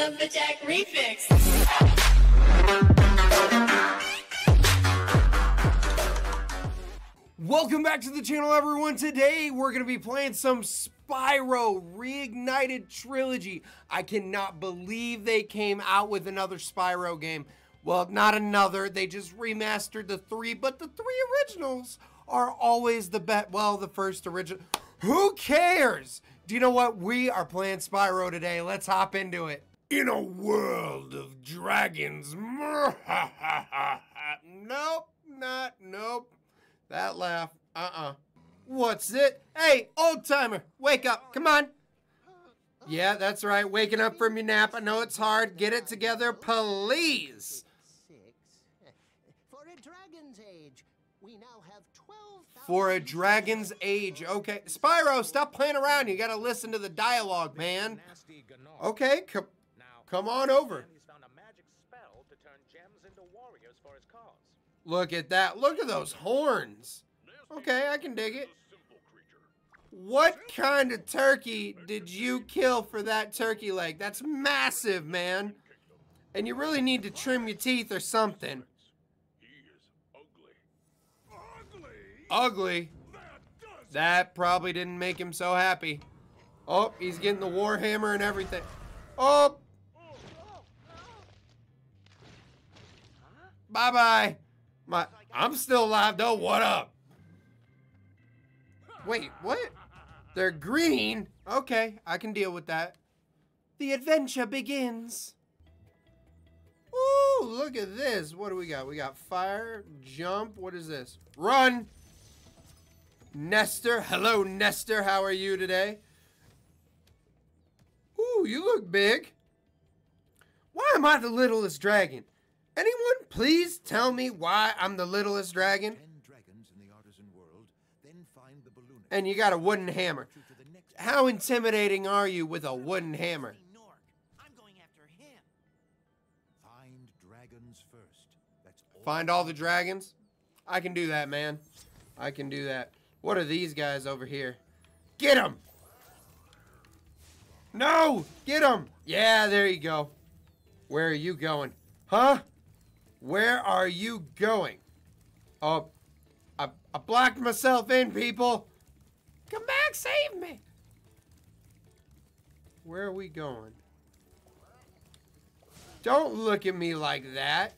of the Jack Refix. Welcome back to the channel, everyone. Today, we're going to be playing some Spyro Reignited Trilogy. I cannot believe they came out with another Spyro game. Well, not another. They just remastered the three, but the three originals are always the best. Well, the first original. Who cares? Do you know what? We are playing Spyro today. Let's hop into it. In a world of dragons. nope, not, nope. That laugh. Uh-uh. What's it? Hey, old timer, wake up. Come on. Yeah, that's right. Waking up from your nap. I know it's hard. Get it together, please. For a dragon's age, we now have 12. For a dragon's age. Okay. Spyro, stop playing around. You gotta listen to the dialogue, man. Okay, come on over. He's found a magic spell to turn gems into warriors for his cause. Look at that. Look at those horns. Okay, I can dig it. What kind of turkey did you kill for that turkey leg? That's massive, man. And you really need to trim your teeth or something. Ugly? That probably didn't make him so happy. Oh, he's getting the warhammer and everything. Oh! Bye-bye. My, I'm still alive though. What up? Wait, what? They're green? Okay, I can deal with that. The adventure begins. Ooh, look at this. What do we got? We got fire, jump. What is this? Run! Nestor. Hello, Nestor. How are you today? Ooh, you look big. Why am I the littlest dragon? Anyone please tell me why I'm the littlest dragon? Ten dragons in the artisan world, then find the balloon. And you got a wooden hammer. to the next How intimidating are you with a wooden hammer? I'm going after him. find dragons first. That's all. Find all the dragons? I can do that, man. I can do that. What are these guys over here? Get them! No! Get them! Yeah, there you go. Where are you going? Huh? Where are you going? Oh, I, I blocked myself in, people. Come back, save me. Where are we going? Don't look at me like that.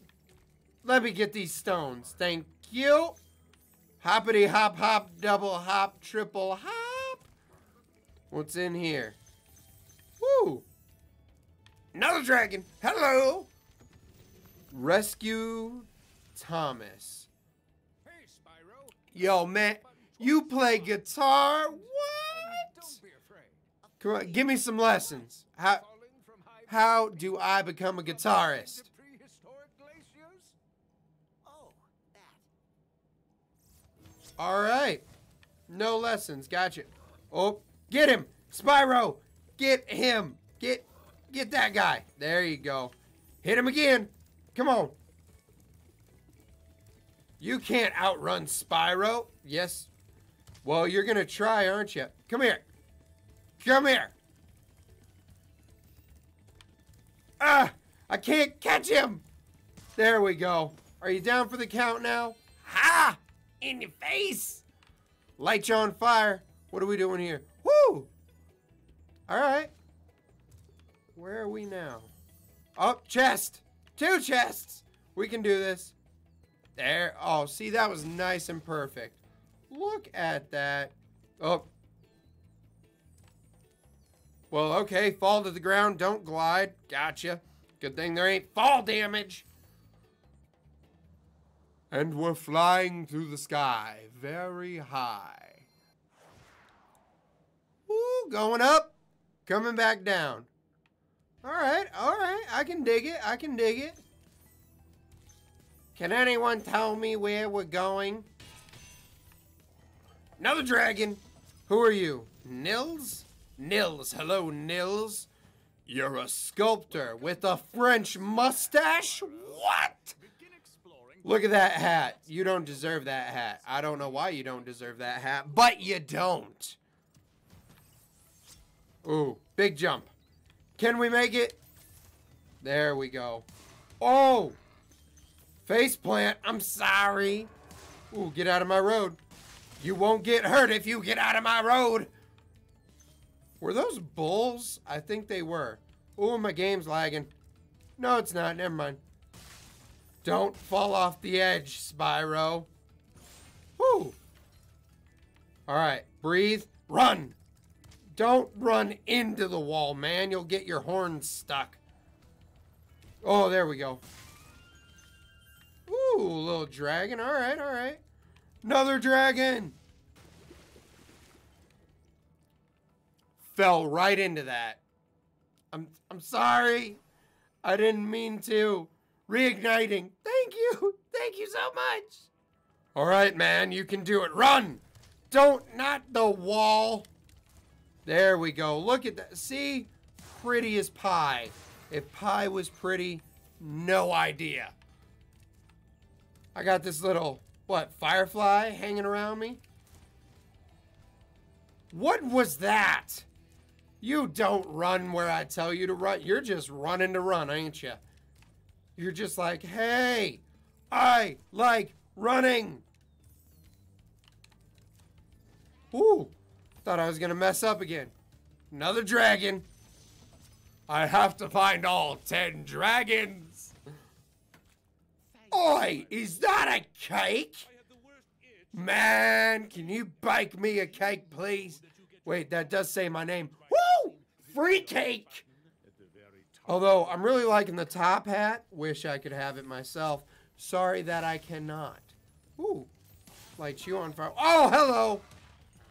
Let me get these stones. Thank you. Hoppity hop hop, double hop, triple hop. What's in here? Woo! Another dragon. Hello. Rescue Tomas. Hey, Spyro. Yo, man, you play guitar? What? Come on, give me some lessons. How how do I become a guitarist? All right. No lessons. Gotcha. Oh, get him. Spyro. Get him. Get get that guy. There you go. Hit him again. Come on. You can't outrun Spyro. Yes. Well, you're going to try, aren't you? Come here. Come here. Ah, I can't catch him. There we go. Are you down for the count now? Ha! In your face. Light you on fire. What are we doing here? Woo! All right. Where are we now? Oh, chest. Two chests. We can do this. There. Oh, see, that was nice and perfect. Look at that. Oh. Well, okay. Fall to the ground. Don't glide. Gotcha. Good thing there ain't fall damage. And we're flying through the sky very high. Woo, going up, coming back down. All right, all right. I can dig it. I can dig it. Can anyone tell me where we're going? Another dragon. Who are you? Nils? Nils. Hello, Nils. You're a sculptor with a French mustache? What? Look at that hat. You don't deserve that hat. I don't know why you don't deserve that hat, but you don't. Ooh, big jump. Can we make it? There we go. Oh! Face plant. I'm sorry. Ooh, get out of my road. You won't get hurt if you get out of my road. Were those bulls? I think they were. Ooh, my game's lagging. No, it's not. Never mind. Don't fall off the edge, Spyro. Whoo! Alright, breathe, run! Don't run into the wall, man. You'll get your horns stuck. Oh, there we go. Ooh, little dragon. Alright, alright. Another dragon! Fell right into that. I'm I'm sorry. I didn't mean to. Reigniting. Thank you. Thank you so much. All right, man, you can do it. Run. Don't not the wall. There we go. Look at that. See? Pretty as pie. If pie was pretty, no idea. I got this little, what, firefly hanging around me? What was that? You don't run where I tell you to run. You're just running to run, ain't you? You're just like, hey, I like running. Ooh, thought I was to mess up again. Another dragon. I have to find all ten dragons. Oi, is that a cake? Man, can you bake me a cake, please? Wait, that does say my name. Woo! Free cake! Although, I'm really liking the top hat. Wish I could have it myself. Sorry that I cannot. Ooh. Lights you on fire. Oh, hello!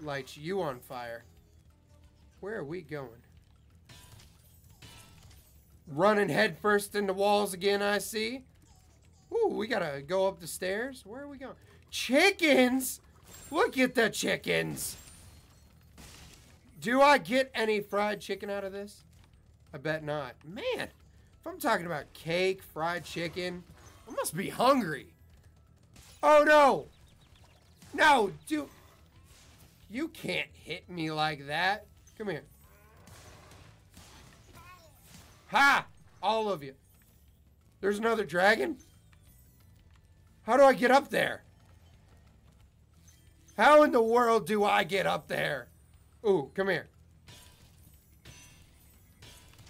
Lights you on fire. Where are we going? Running headfirst into walls again, I see. Ooh, we gotta go up the stairs. Where are we going? Chickens! Look at the chickens! Do I get any fried chicken out of this? I bet not. Man, if I'm talking about cake, fried chicken, I must be hungry. Oh no! No, do you can't hit me like that. Come here. Ha! All of you. There's another dragon? How do I get up there? How in the world do I get up there? Ooh, come here.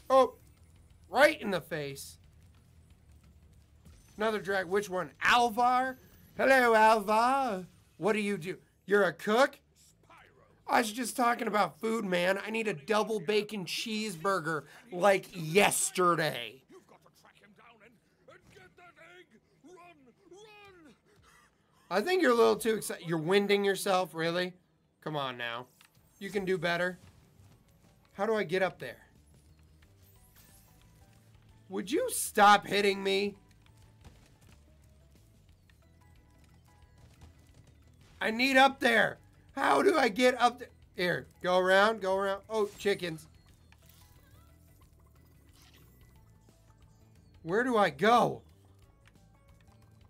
Oh, right in the face. Another drag. Which one? Alvar? Hello, Alvar. What do you do? You're a cook? I was just talking about food, man. I need a double bacon cheeseburger like yesterday. You've got to track him down and, and get that egg! Run! Run! I think you're a little too excited. You're winding yourself, really? Come on now. You can do better. How do I get up there? Would you stop hitting me? I need up there. How do I get up there? Here, go around, go around. Oh, chickens. Where do I go?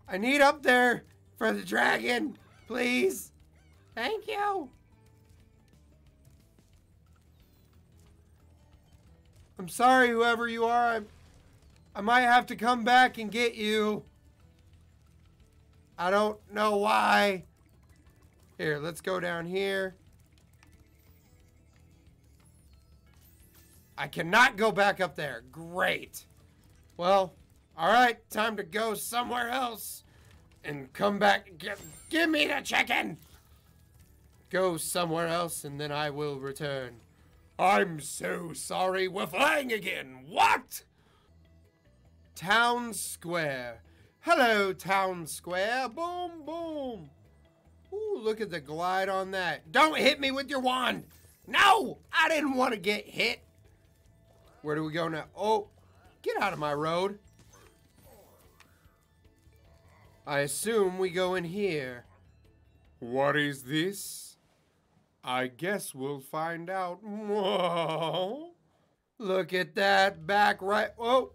I need up there for the dragon, please. Thank you. I'm sorry, whoever you are. I'm, I might have to come back and get you. I don't know why. Here, let's go down here. I cannot go back up there. Great. Well, all right, time to go somewhere else and come back. Give, give me the chicken. Go somewhere else and then I will return. I'm so sorry. We're flying again. What? Town Square. Hello, Town Square. Boom, boom. Ooh, look at the glide on that. Don't hit me with your wand. No, I didn't want to get hit. Where do we go now? Oh, get out of my road. I assume we go in here. What is this? I guess we'll find out. Whoa. Look at that back right. Whoa.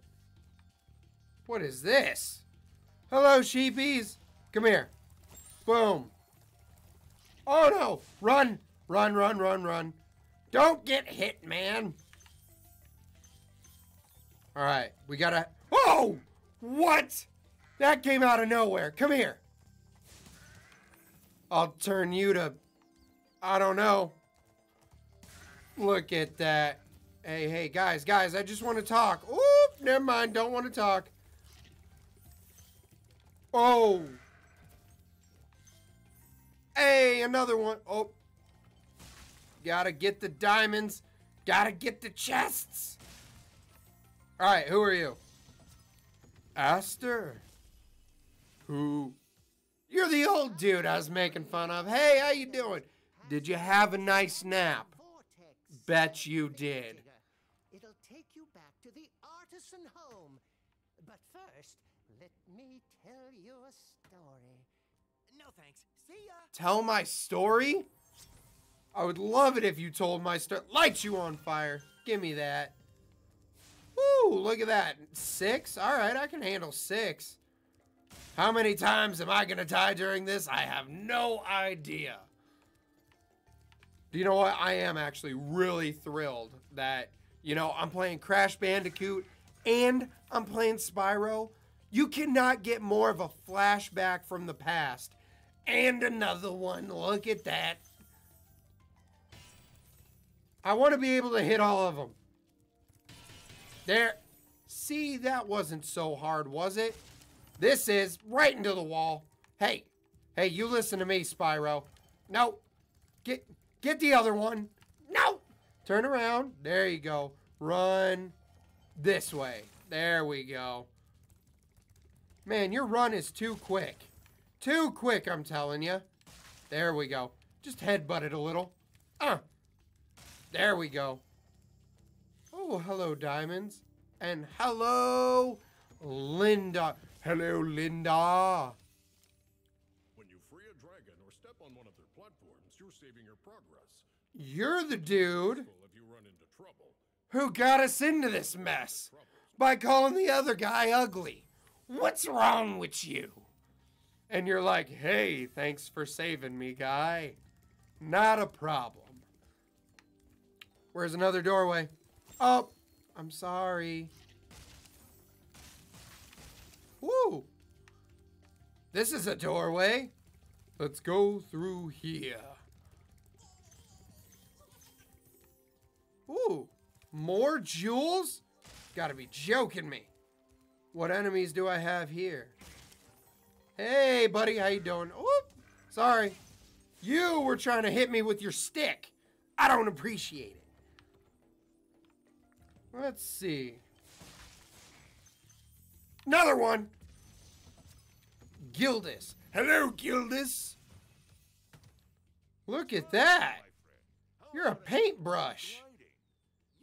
What is this? Hello, sheepies. Come here. Boom. Oh no! Run! Run, run, run, run. Don't get hit, man. All right, we gotta. Oh! What? That came out of nowhere. Come here. I'll turn you to. I don't know. Look at that. Hey, hey, guys, guys, I just want to talk. Oop, never mind. Don't want to talk. Oh. Hey, another one. Oh. Gotta get the diamonds. Gotta get the chests. All right, who are you? Astor. Who? You're the old dude I was making fun of. Hey, how you doing? Did you have a nice nap? Bet you did. It'll take you back to the artisan home. But first, let me tell you a story. No thanks. See ya. Tell my story? I would love it if you told my story. Light you on fire. Give me that. Woo, look at that. Six? All right, I can handle six. How many times am I going to die during this? I have no idea. Do you know what? I am actually really thrilled that, you know, I'm playing Crash Bandicoot and I'm playing Spyro. You cannot get more of a flashback from the past. And another one. Look at that. I want to be able to hit all of them. There. See, that wasn't so hard, was it? This is right into the wall. Hey, hey, you listen to me, Spyro. No, get get the other one. No, turn around. There you go. Run this way. There we go. Man, your run is too quick. Too quick, I'm telling you. There we go. Just headbutt it a little. Uh. There we go. Oh, hello, Diamonds. And hello, Linda. Hello, Linda. When you free a dragon or step on one of their platforms, you're saving your progress. You're the dude if you run into trouble, who got us into this mess by calling the other guy ugly. What's wrong with you? And you're like, hey, thanks for saving me, guy. Not a problem. Where's another doorway? Oh, I'm sorry. Woo! This is a doorway. Let's go through here. Ooh, more jewels? Gotta be joking me. What enemies do I have here? Hey, buddy, how you doing? Oop, sorry. You were trying to hit me with your stick. I don't appreciate it. Let's see. Another one. Gildas. Hello, Gildas. Look at that. You're a paintbrush.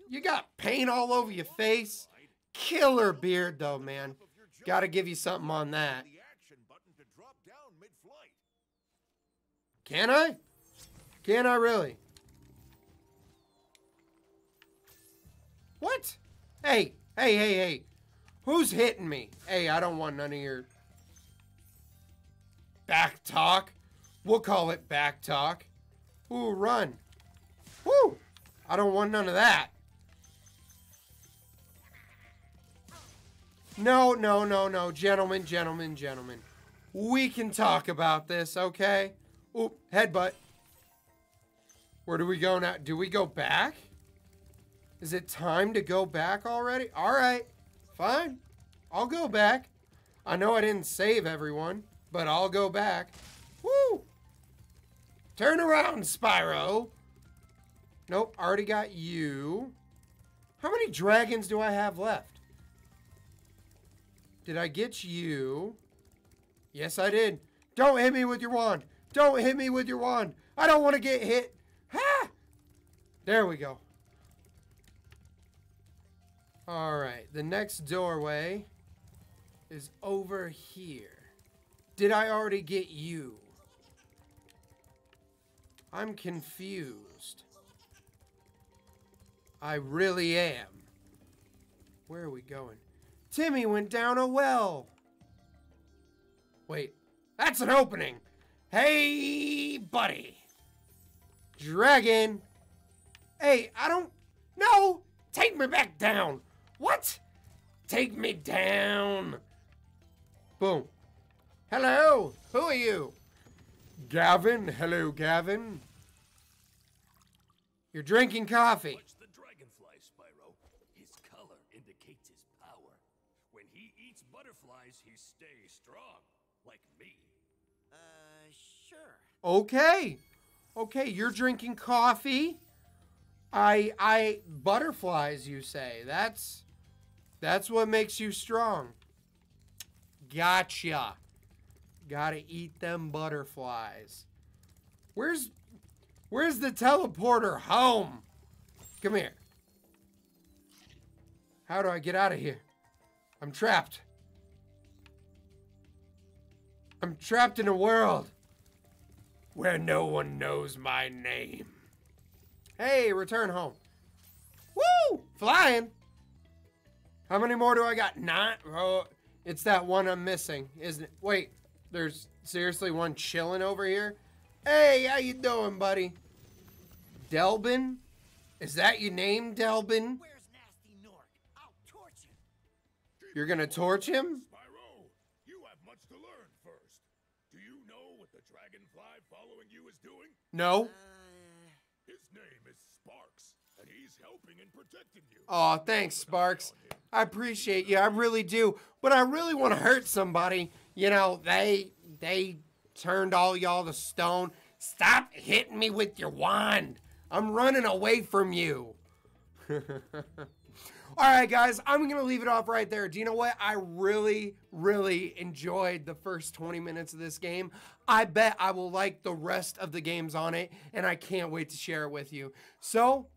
You got paint all over your face. Killer beard, though, man. Gotta give you something on that. the action button to drop down mid-flight. Can I? Can I really? What? Hey, hey, hey, hey. Who's hitting me? Hey, I don't want none of your back talk. We'll call it back talk. Ooh, run. Woo! I don't want none of that. No, no, no, no. Gentlemen, gentlemen, gentlemen. We can talk about this, okay? Oop, headbutt. Where do we go now? Do we go back? Is it time to go back already? All right, fine. I'll go back. I know I didn't save everyone, but I'll go back. Woo! Turn around, Spyro. Nope, already got you. How many dragons do I have left? Did I get you? Yes, I did. Don't hit me with your wand. Don't hit me with your wand. I don't want to get hit. Ha! There we go. All right, the next doorway is over here. Did I already get you? I'm confused. I really am. Where are we going? Timmy went down a well. Wait, that's an opening. Hey, buddy. Dragon. Hey, I don't. No! Take me back down. What? Take me down. Boom. Hello. Who are you? Gavin. Hello, Gavin. You're drinking coffee. Watch the dragonfly, Spyro. His color indicates his power. When he eats butterflies, he stays strong, like me. Uh, sure. Okay. Okay, you're drinking coffee. I I butterflies you say. That's that's what makes you strong. Gotcha. Gotta eat them butterflies. Where's where's the teleporter home? Come here. How do I get out of here? I'm trapped. I'm trapped in a world where no one knows my name. Hey, return home. Woo! Flying. How many more do I got? Nine. Oh, it's that one I'm missing, isn't it? Wait, there's seriously one chilling over here. Hey, how you doing, buddy? Delbin? Is that your name, Delbin? Where's Gnasty Gnorc? I'll torch him. You're gonna torch him? Spyro, you have much to learn first. Do you know what the dragonfly following you is doing? No. Uh, His name is Sparx, and he's helping and protecting you. Aw, thanks, Sparx. I appreciate you. I really do. But I really want to hurt somebody. You know, they they turned all y'all to stone. Stop hitting me with your wand. I'm running away from you. all right, guys, I'm going to leave it off right there. Do you know what? I really, really enjoyed the first 20 minutes of this game. I bet I will like the rest of the games on it, and I can't wait to share it with you. So,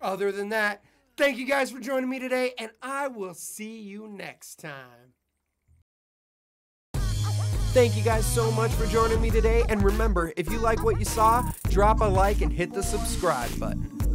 other than that, thank you guys for joining me today, and I will see you next time. Thank you guys so much for joining me today. And remember, if you like what you saw, drop a like and hit the subscribe button.